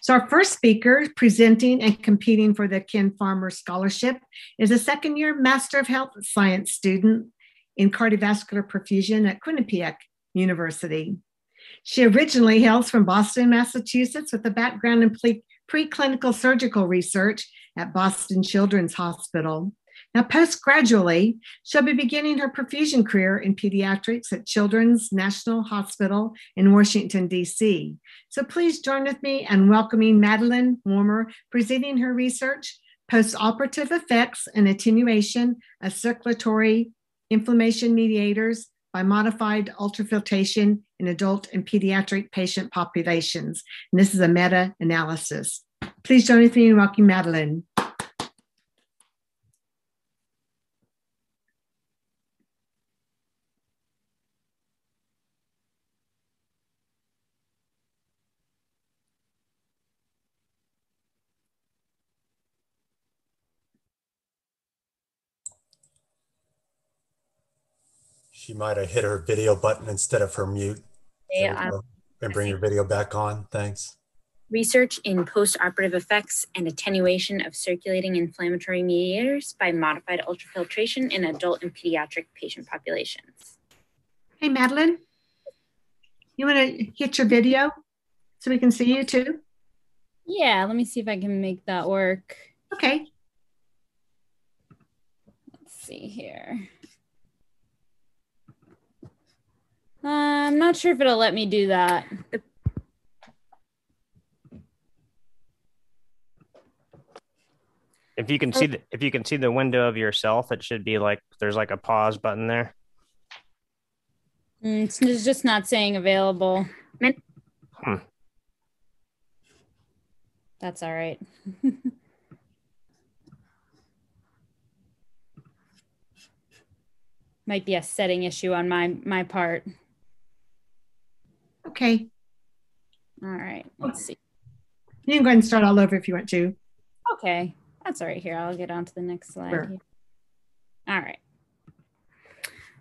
So, our first speaker presenting and competing for the Ken Farmer Scholarship is a second year Master of Health Science student in cardiovascular perfusion at Quinnipiac University. She originally hails from Boston, Massachusetts, with a background in pre- preclinical surgical research at Boston Children's Hospital. Now, postgradually, she'll be beginning her perfusion career in pediatrics at Children's National Hospital in Washington, D.C. So please join with me in welcoming Madeleine Woomer, presenting her research, postoperative effects and attenuation of circulatory inflammation mediators by modified ultrafiltration in adult and pediatric patient populations. And this is a meta-analysis. Please join with me in welcoming Madeleine. She might have hit her video button instead of her mute. Yeah. And bring your video back on. Thanks. Research in postoperative effects and attenuation of circulating inflammatory mediators by modified ultrafiltration in adult and pediatric patient populations. Hey, Madeleine, you want to hit your video so we can see you too? Yeah, let me see if I can make that work. Okay. Let's see here. Uh, I'm not sure if it'll let me do that. If you can see the if you can see the window of yourself, it should be like there's like a pause button there. Mm, it's just not saying available. Hmm. That's all right. Might be a setting issue on my my part. Okay. All right. Let's see. You can go ahead and start all over if you want to. Okay. That's all right here. I'll get on to the next slide. Sure. All right.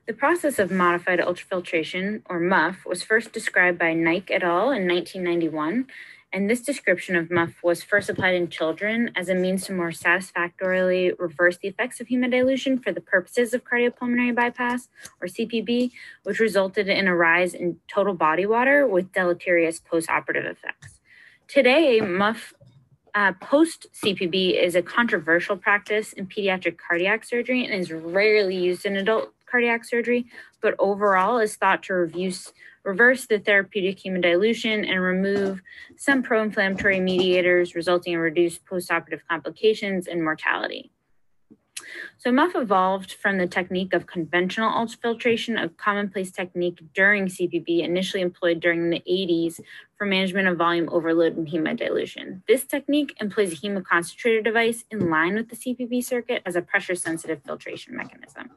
The process of modified ultrafiltration, or MUF, was first described by Naik et al. in 1991 and this description of MUF was first applied in children as a means to more satisfactorily reverse the effects of hemodilution for the purposes of cardiopulmonary bypass, or CPB, which resulted in a rise in total body water with deleterious postoperative effects. Today, MUF uh, post CPB is a controversial practice in pediatric cardiac surgery and is rarely used in adult cardiac surgery, but overall is thought to reduce reverse the therapeutic hemodilution, and remove some pro inflammatory mediators, resulting in reduced postoperative complications and mortality. So MUF evolved from the technique of conventional ultrafiltration, a commonplace technique during CPB, initially employed during the 80s for management of volume overload and hemodilution. This technique employs a hemoconcentrator device in line with the CPB circuit as a pressure-sensitive filtration mechanism.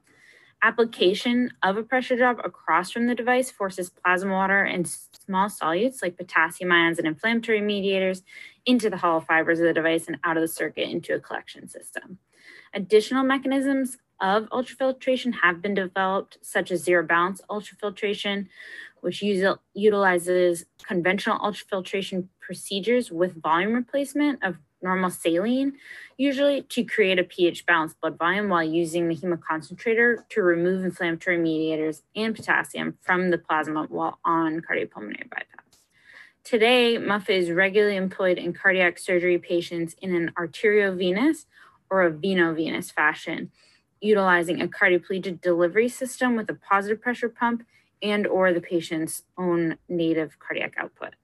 Application of a pressure drop across from the device forces plasma water and small solutes like potassium ions and inflammatory mediators into the hollow fibers of the device and out of the circuit into a collection system. Additional mechanisms of ultrafiltration have been developed, such as zero balance ultrafiltration, which use, utilizes conventional ultrafiltration procedures with volume replacement of normal saline, usually to create a pH balanced blood volume while using the hemoconcentrator to remove inflammatory mediators and potassium from the plasma while on cardiopulmonary bypass. Today, MUF is regularly employed in cardiac surgery patients in an arteriovenous or a veno-venous fashion, utilizing a cardioplegic delivery system with a positive pressure pump and or the patient's own native cardiac output.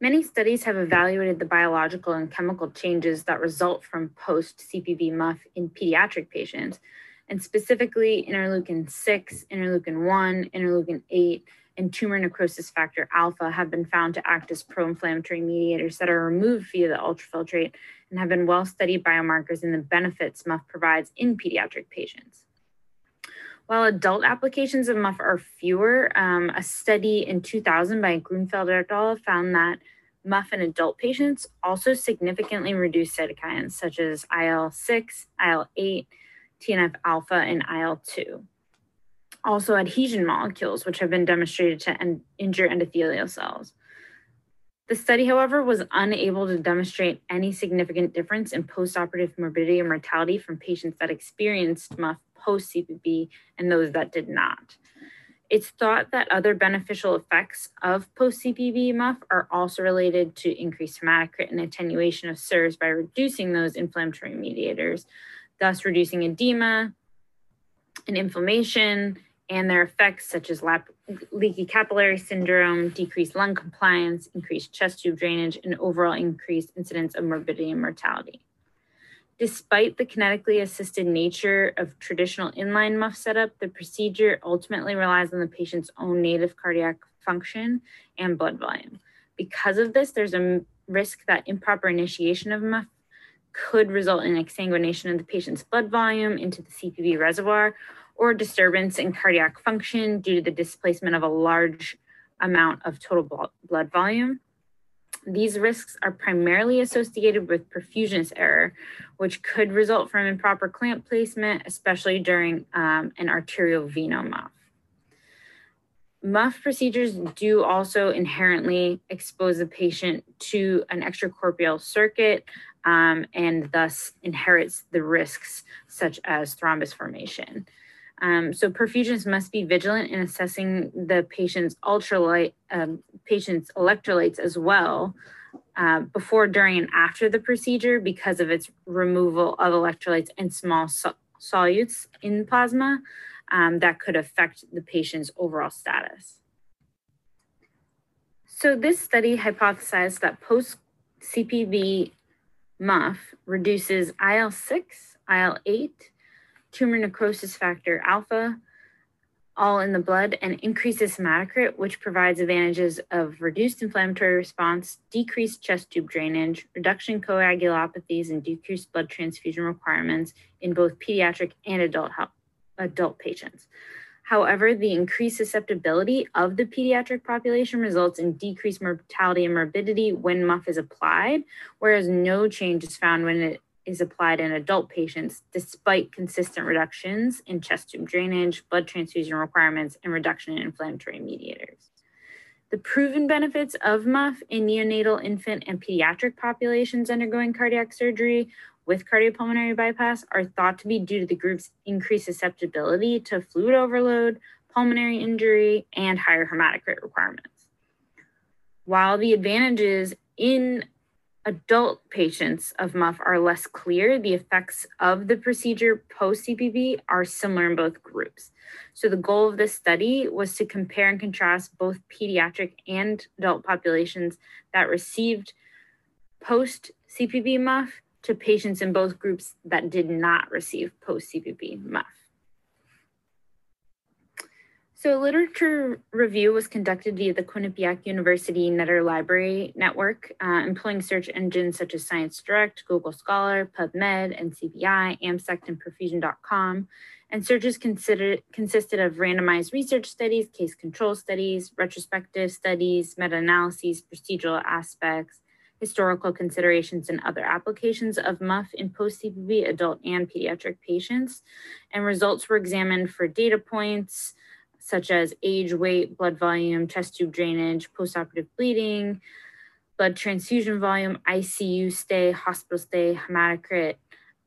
Many studies have evaluated the biological and chemical changes that result from post CPB MUF in pediatric patients, and specifically interleukin 6, interleukin 1, interleukin 8, and tumor necrosis factor alpha have been found to act as pro inflammatory mediators that are removed via the ultrafiltrate and have been well studied biomarkers in the benefits MUF provides in pediatric patients. While adult applications of MUF are fewer, um, a study in 2000 by Grunfeld et al. found that MUF in adult patients also significantly reduced cytokines such as IL 6, IL 8, TNF alpha, and IL 2. Also, adhesion molecules, which have been demonstrated to en- injure endothelial cells. The study, however, was unable to demonstrate any significant difference in postoperative morbidity and mortality from patients that experienced MUF post CPB and those that did not. It's thought that other beneficial effects of post CPB MUF are also related to increased hematocrit and attenuation of SIRS by reducing those inflammatory mediators, thus reducing edema and inflammation and their effects such as lap- leaky capillary syndrome, decreased lung compliance, increased chest tube drainage, and overall increased incidence of morbidity and mortality. Despite the kinetically assisted nature of traditional inline muff setup, the procedure ultimately relies on the patient's own native cardiac function and blood volume. Because of this, there's a risk that improper initiation of muff could result in exsanguination of the patient's blood volume into the CPB reservoir or disturbance in cardiac function due to the displacement of a large amount of total blood volume. These risks are primarily associated with perfusionist error, which could result from improper clamp placement, especially during um, an arterioveno muff. Muff procedures do also inherently expose the patient to an extracorporeal circuit um, and thus inherits the risks such as thrombus formation. Um, so perfusionists must be vigilant in assessing the patient's ultralight, um, patient's electrolytes as well uh, before, during, and after the procedure because of its removal of electrolytes and small so solutes in plasma um, that could affect the patient's overall status. So this study hypothesized that post-CPB MUF reduces IL-6, IL-8, tumor necrosis factor alpha, all in the blood, and increases hematocrit, which provides advantages of reduced inflammatory response, decreased chest tube drainage, reduction coagulopathies, and decreased blood transfusion requirements in both pediatric and adult, health, adult patients. However, the increased susceptibility of the pediatric population results in decreased mortality and morbidity when MUF is applied, whereas no change is found when it is applied in adult patients despite consistent reductions in chest tube drainage, blood transfusion requirements, and reduction in inflammatory mediators. The proven benefits of MUF in neonatal, infant, and pediatric populations undergoing cardiac surgery with cardiopulmonary bypass are thought to be due to the group's increased susceptibility to fluid overload, pulmonary injury, and higher hematocrit requirements. While the advantages in adult patients of MUF are less clear, the effects of the procedure post CPB are similar in both groups. So the goal of this study was to compare and contrast both pediatric and adult populations that received post CPB MUF to patients in both groups that did not receive post CPB MUF. So a literature review was conducted via the Quinnipiac University Netter Library Network, uh, employing search engines such as ScienceDirect, Google Scholar, PubMed, NCBI, AMSECT, and Perfusion.com. And searches considered, consisted of randomized research studies, case control studies, retrospective studies, meta-analyses, procedural aspects, historical considerations, and other applications of MUF in post-CPB adult and pediatric patients. And results were examined for data points, such as age, weight, blood volume, chest tube drainage, postoperative bleeding, blood transfusion volume, ICU stay, hospital stay, hematocrit,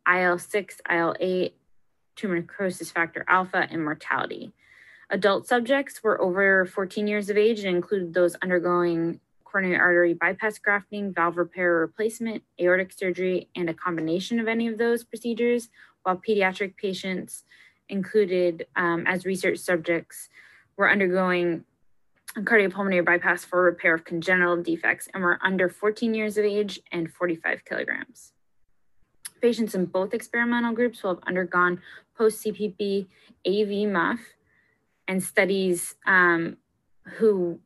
IL-6, IL-8, tumor necrosis factor alpha, and mortality. Adult subjects were over 14 years of age and included those undergoing coronary artery bypass grafting, valve repair or replacement, aortic surgery, and a combination of any of those procedures, while pediatric patients included um, as research subjects were undergoing cardiopulmonary bypass for repair of congenital defects and were under 14 years of age and 45 kilograms. Patients in both experimental groups will have undergone post CPB AV MUF and studies um, who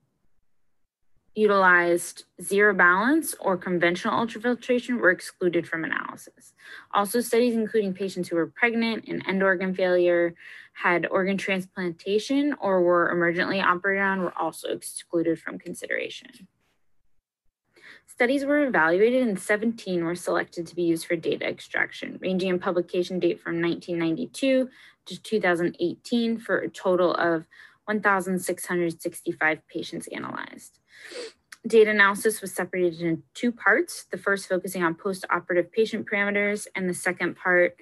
utilized zero balance or conventional ultrafiltration were excluded from analysis. Also, studies including patients who were pregnant and end organ failure, had organ transplantation, or were emergently operated on were also excluded from consideration. Studies were evaluated and 17 were selected to be used for data extraction, ranging in publication date from 1992 to 2018 for a total of 1,665 patients analyzed. data analysis was separated into two parts, the first focusing on post-operative patient parameters and the second part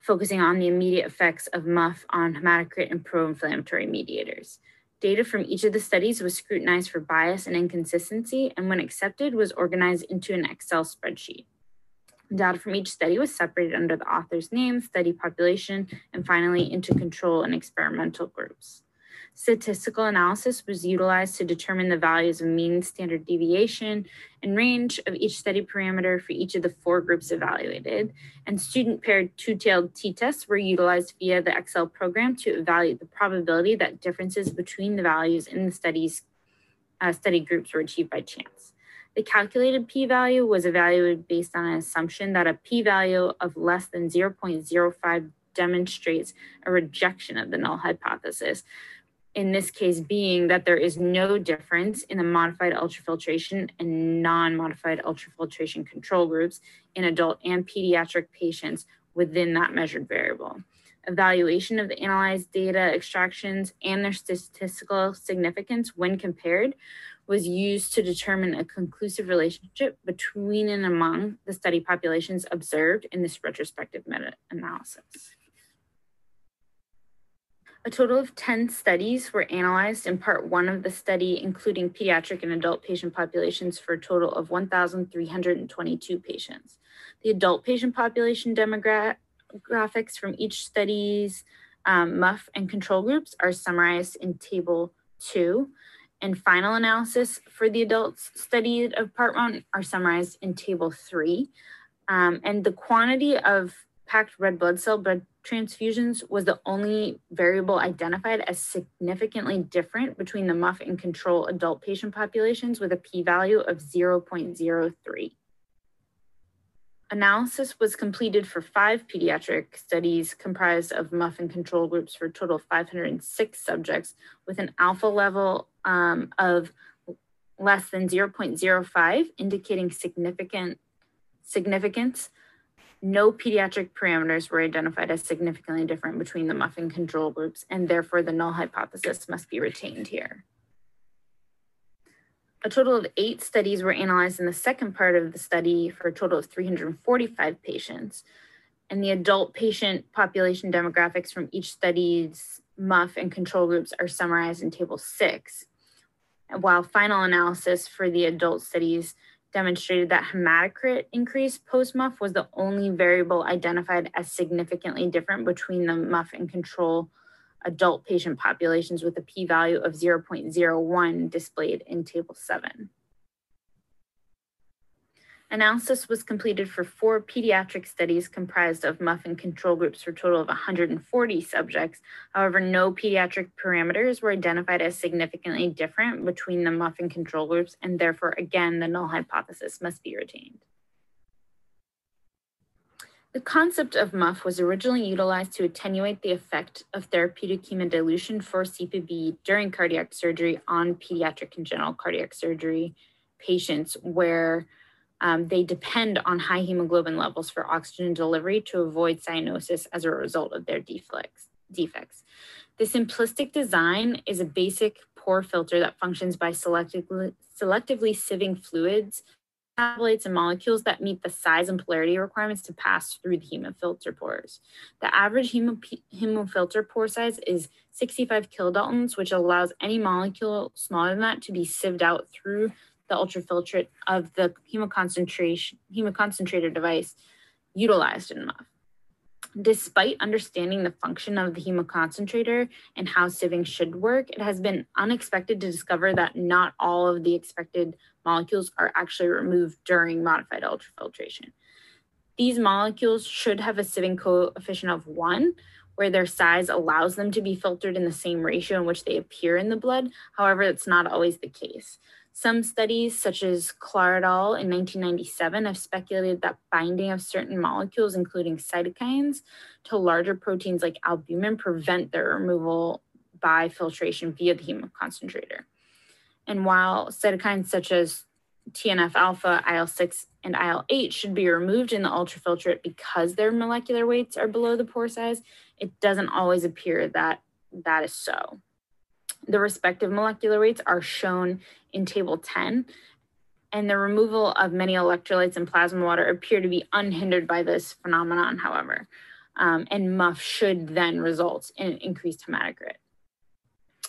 focusing on the immediate effects of MUF on hematocrit and pro-inflammatory mediators. Data from each of the studies was scrutinized for bias and inconsistency, and when accepted, was organized into an Excel spreadsheet. Data from each study was separated under the author's name, study population, and finally into control and experimental groups. Statistical analysis was utilized to determine the values of mean standard deviation and range of each study parameter for each of the four groups evaluated. And student paired two-tailed t-tests were utilized via the Excel program to evaluate the probability that differences between the values in the studies uh, study groups were achieved by chance. The calculated p-value was evaluated based on an assumption that a p-value of less than 0.05 demonstrates a rejection of the null hypothesis, in this case being that there is no difference in the modified ultrafiltration and non-modified ultrafiltration control groups in adult and pediatric patients within that measured variable. Evaluation of the analyzed data extractions and their statistical significance when compared was used to determine a conclusive relationship between and among the study populations observed in this retrospective meta-analysis. A total of 10 studies were analyzed in part one of the study, including pediatric and adult patient populations for a total of 1,322 patients. The adult patient population demographics from each study's um, MUF and control groups are summarized in table two, and final analysis for the adults studied of part one are summarized in table three. Um, and the quantity of packed red blood cell blood transfusions was the only variable identified as significantly different between the MUF and control adult patient populations with a p-value of 0.03. Analysis was completed for five pediatric studies comprised of MUF and control groups for a total of 506 subjects with an alpha level um, of less than 0.05, indicating significant significance no pediatric parameters were identified as significantly different between the MUF and control groups, and therefore the null hypothesis must be retained here. A total of eight studies were analyzed in the second part of the study for a total of 345 patients. And the adult patient population demographics from each study's MUF and control groups are summarized in table six. While final analysis for the adult studies demonstrated that hematocrit increase post-MUF was the only variable identified as significantly different between the MUF and control adult patient populations with a p-value of 0.01 displayed in table 7. Analysis was completed for four pediatric studies comprised of MUF and control groups for a total of 140 subjects. However, no pediatric parameters were identified as significantly different between the MUF and control groups, and therefore, again, the null hypothesis must be retained. The concept of MUF was originally utilized to attenuate the effect of therapeutic hemodilution for CPB during cardiac surgery on pediatric congenital cardiac surgery patients where um, they depend on high hemoglobin levels for oxygen delivery to avoid cyanosis as a result of their defects. defects. The simplistic design is a basic pore filter that functions by selectively, selectively sieving fluids, metabolites, and molecules that meet the size and polarity requirements to pass through the hemofilter pores. The average hemo, hemofilter pore size is 65 kilodaltons, which allows any molecule smaller than that to be sieved out through the ultrafiltrate of the hemoconcentration hemoconcentrator device utilized in MUF. Despite understanding the function of the hemoconcentrator and how sieving should work, it has been unexpected to discover that not all of the expected molecules are actually removed during modified ultrafiltration. These molecules should have a sieving coefficient of one, where their size allows them to be filtered in the same ratio in which they appear in the blood. However, it's not always the case. Some studies, such as Clark in 1997, have speculated that binding of certain molecules, including cytokines, to larger proteins like albumin prevent their removal by filtration via the hemoconcentrator. And while cytokines such as TNF alpha, IL 6, and IL 8 should be removed in the ultrafiltrate because their molecular weights are below the pore size, it doesn't always appear that that is so. The respective molecular weights are shown in table 10, and the removal of many electrolytes in plasma water appear to be unhindered by this phenomenon, however. Um, and MUF should then result in increased hematocrit.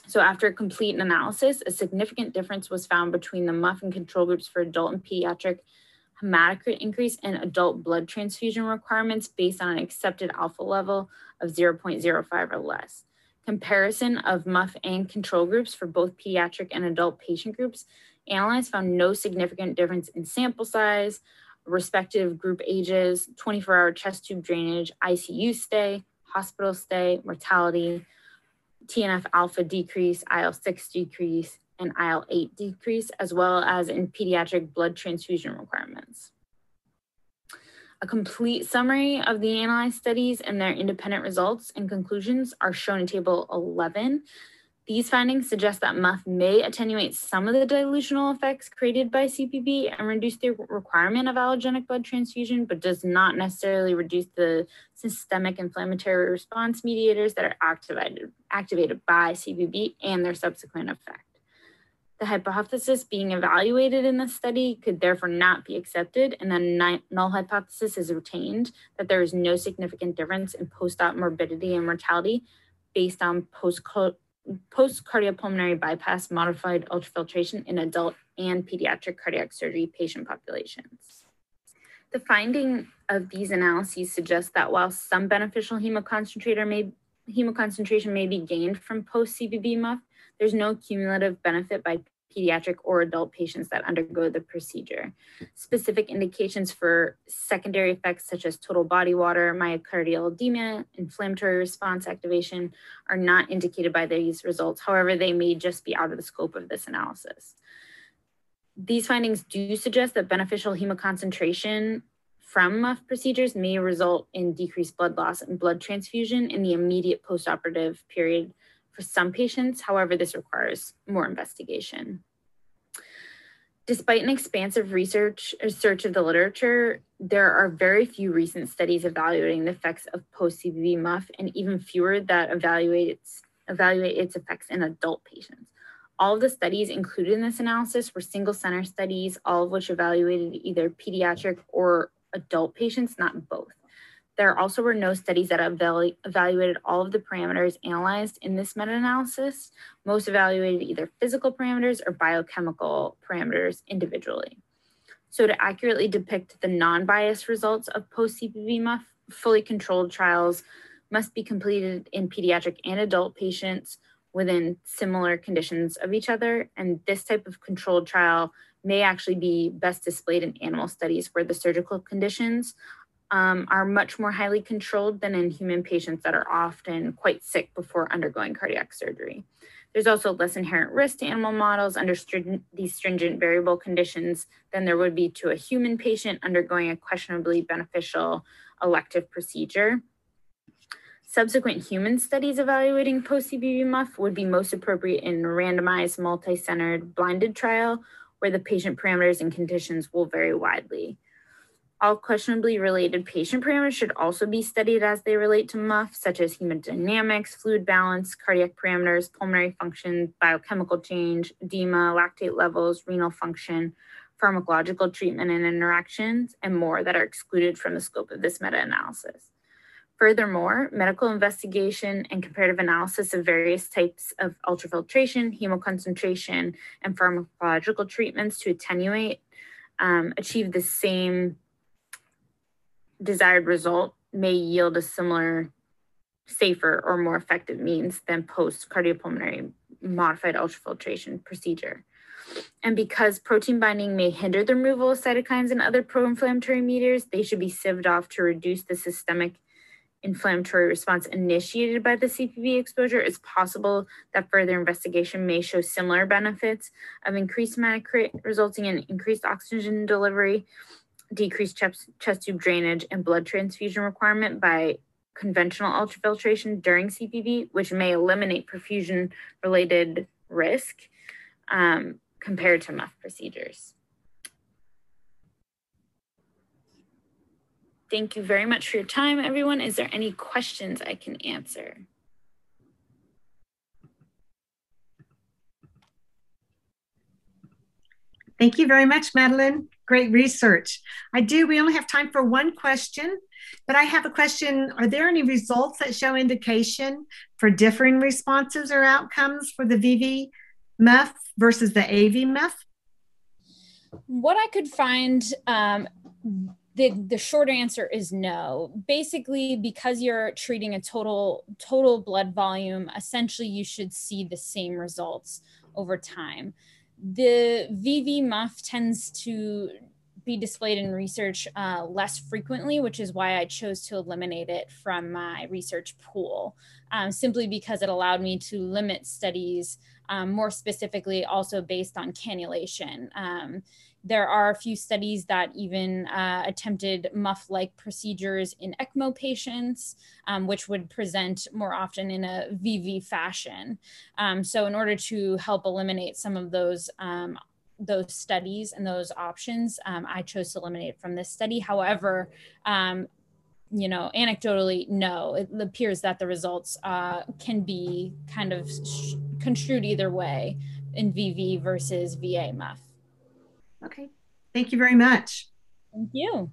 So after a complete analysis, a significant difference was found between the MUF and control groups for adult and pediatric hematocrit increase and adult blood transfusion requirements based on an accepted alpha level of 0.05 or less. Comparison of MUF and control groups for both pediatric and adult patient groups analyzed found no significant difference in sample size, respective group ages, 24 hour chest tube drainage, ICU stay, hospital stay, mortality, TNF alpha decrease, IL 6 decrease, and IL 8 decrease, as well as in pediatric blood transfusion requirements. A complete summary of the analyzed studies and their independent results and conclusions are shown in Table 11. These findings suggest that MUF may attenuate some of the dilutional effects created by CPB and reduce the requirement of allogenic blood transfusion, but does not necessarily reduce the systemic inflammatory response mediators that are activated, activated by CPB and their subsequent effect. The hypothesis being evaluated in this study could therefore not be accepted, and the null hypothesis is retained that there is no significant difference in post-op morbidity and mortality based on post post cardiopulmonary bypass modified ultrafiltration in adult and pediatric cardiac surgery patient populations. The finding of these analyses suggests that while some beneficial hemoconcentrator may, hemoconcentration may be gained from post CPB MUF, there's no cumulative benefit by pediatric or adult patients that undergo the procedure. Specific indications for secondary effects such as total body water, myocardial edema, inflammatory response activation are not indicated by these results. However, they may just be out of the scope of this analysis. These findings do suggest that beneficial hemoconcentration from MUF procedures may result in decreased blood loss and blood transfusion in the immediate postoperative period for some patients. However, this requires more investigation. Despite an expansive research search of the literature, there are very few recent studies evaluating the effects of post-CPB MUF and even fewer that evaluate its, evaluate its effects in adult patients. All of the studies included in this analysis were single center studies, all of which evaluated either pediatric or adult patients, not both. There also were no studies that evalu evaluated all of the parameters analyzed in this meta-analysis. Most evaluated either physical parameters or biochemical parameters individually. So to accurately depict the non-biased results of post-CPB MUF, fully controlled trials must be completed in pediatric and adult patients within similar conditions of each other. And this type of controlled trial may actually be best displayed in animal studies where the surgical conditions um, are much more highly controlled than in human patients that are often quite sick before undergoing cardiac surgery. There's also less inherent risk to animal models under these stringent variable conditions than there would be to a human patient undergoing a questionably beneficial elective procedure. Subsequent human studies evaluating post-CPB MUF would be most appropriate in a randomized, multi-centered, blinded trial where the patient parameters and conditions will vary widely. All questionably related patient parameters should also be studied as they relate to MUF, such as hemodynamics, fluid balance, cardiac parameters, pulmonary function, biochemical change, edema, lactate levels, renal function, pharmacological treatment and interactions, and more that are excluded from the scope of this meta-analysis. Furthermore, medical investigation and comparative analysis of various types of ultrafiltration, hemoconcentration, and pharmacological treatments to attenuate um, achieve the same desired result may yield a similar, safer, or more effective means than post cardiopulmonary modified ultrafiltration procedure. And because protein binding may hinder the removal of cytokines and other pro inflammatory mediators, they should be sieved off to reduce the systemic inflammatory response initiated by the CPB exposure, it's possible that further investigation may show similar benefits of increased hematocrit, resulting in increased oxygen delivery decreased chest, chest tube drainage and blood transfusion requirement by conventional ultrafiltration during CPB, which may eliminate perfusion related risk um, compared to MUF procedures. Thank you very much for your time, everyone. Is there any questions I can answer? Thank you very much, Madeleine. Great research. I do, we only have time for one question, but I have a question. Are there any results that show indication for differing responses or outcomes for the VV versus the AV? What I could find um, the, the short answer is no. Basically, because you're treating a total total blood volume, essentially you should see the same results over time. The VV muff tends to be displayed in research uh, less frequently, which is why I chose to eliminate it from my research pool, um, simply because it allowed me to limit studies um, more specifically also based on cannulation. Um, there are a few studies that even uh, attempted muff-like procedures in ECMO patients, um, which would present more often in a VV fashion. Um, so in order to help eliminate some of those um, those studies and those options, um, I chose to eliminate from this study. However, um, you know, anecdotally, no, it appears that the results uh, can be kind of construed either way in VV versus VA muff. Okay. Thank you very much. Thank you.